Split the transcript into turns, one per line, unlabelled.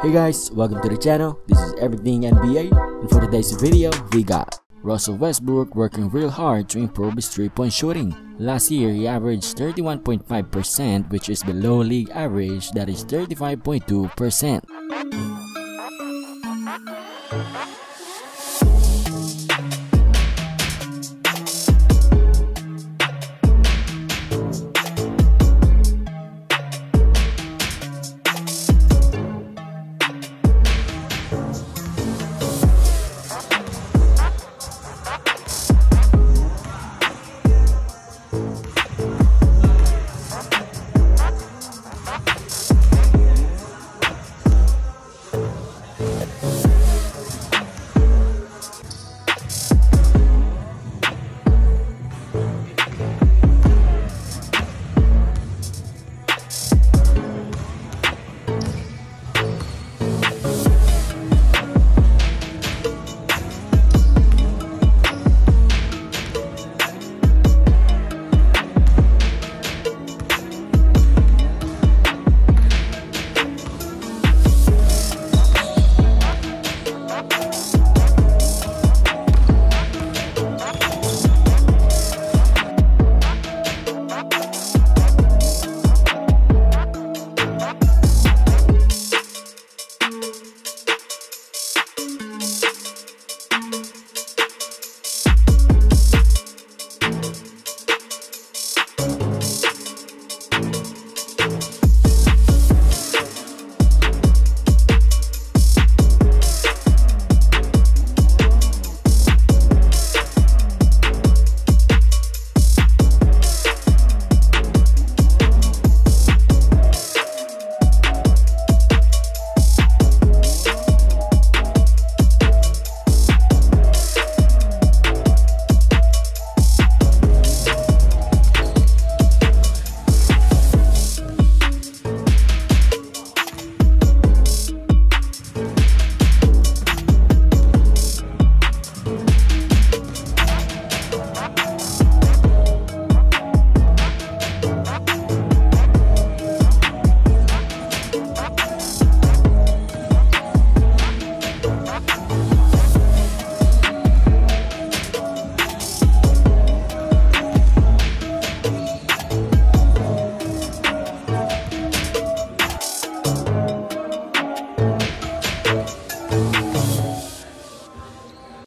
Hey guys, welcome to the channel. This is Everything NBA and for today's video, we got Russell Westbrook working real hard to improve his 3-point shooting. Last year, he averaged 31.5% which is below league average that is 35.2%.